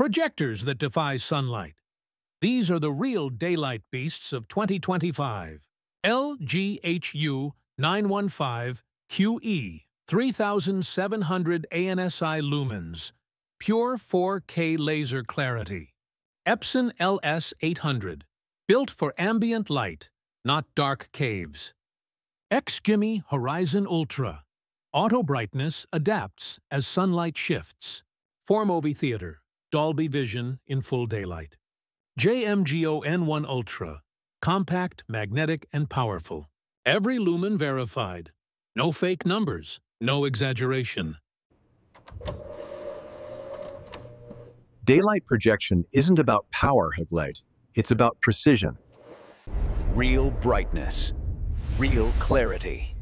projectors that defy sunlight. These are the real daylight beasts of 2025. LGHU 915QE 3700 ANSI lumens, pure 4K laser clarity. Epson LS 800, built for ambient light, not dark caves. XGIMI Horizon Ultra, auto brightness adapts as sunlight shifts. Formovie Theater, Dolby Vision in full daylight. JMGO N1 Ultra, compact, magnetic, and powerful. Every lumen verified. No fake numbers, no exaggeration. Daylight projection isn't about power, Hugleid. It's about precision. Real brightness. Real clarity.